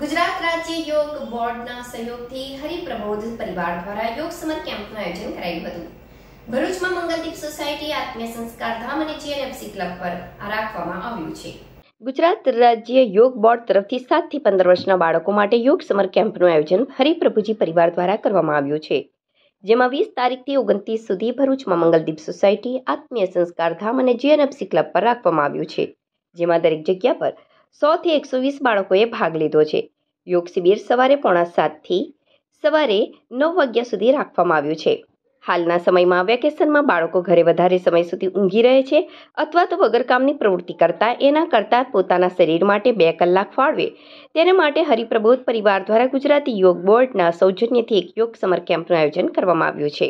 ગુજરાત રાજ્ય યોગ બોર્ડના સહયોગથી હરિપ્રબોધ પરિવાર દ્વારા યોગ સમર કેમ્પનું આયોજન કરાયું હતું. ભરૂચમાં મંગલદીપ સોસાયટી આત્મીય સંસ્કાર ધામ અને જીએનએફસી ક્લબ પર રાખવામાં આવ્યું છે. ગુજરાત રાજ્ય યોગ બોર્ડ તરફથી સાતથી પંદર વર્ષના બાળકો માટે યોગ સમર કેમ્પનું આયોજન હરિપ્રભુજી પરિવાર દ્વારા કરવામાં આવ્યું છે. જેમાં વીસ તારીખથી ઓગણત્રીસ સુધી ભરૂચમાં મંગલદીપ સોસાયટી, આત્મીય સંસ્કાર ધામ અને જીએનએફસી ક્લબ પર રાખવામાં આવ્યું છે. જેમાં દરેક જગ્યા પર સોથી એકસો વીસ બાળકોએ ભાગ લીધો છે. યોગ શિબિર સવારે પોણા સાતથી સવારે નવ વાગ્યા સુધી રાખવામાં આવ્યું છે. હાલના સમયમાં વેકેશનમાં બાળકો ઘરે વધારે સમય સુધી ઊંઘી રહે છે અથવા તો વગર કામની પ્રવૃત્તિ કરતા, એના કરતાં પોતાના શરીર માટે બે કલાક ફાળવે. તેને માટે હરિપ્રબોધ પરિવાર દ્વારા ગુજરાતી યોગ બોર્ડના સૌજન્યથી એક યોગ સમર કેમ્પનું આયોજન કરવામાં આવ્યું છે.